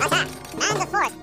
attack, and the fourth.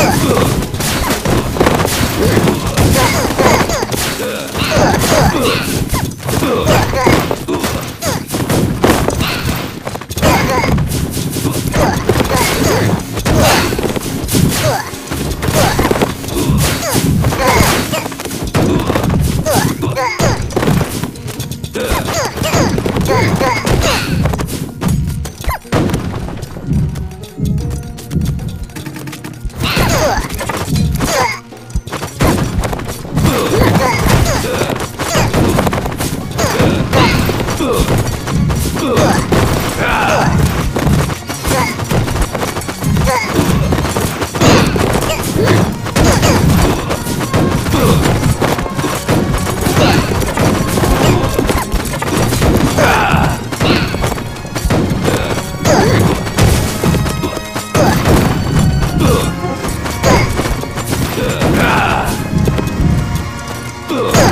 Yeah. Ugh.